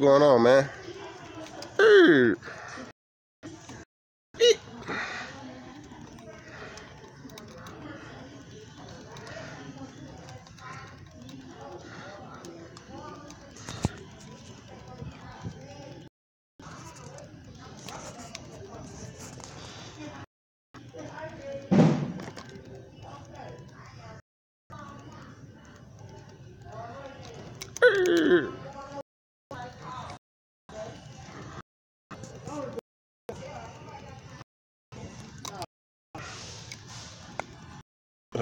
going on, man? Hey.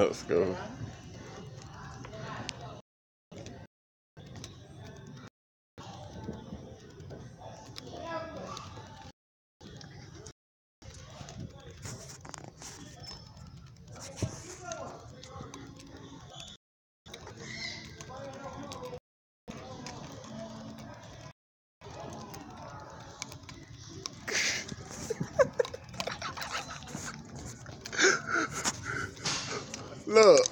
Let's go. Look.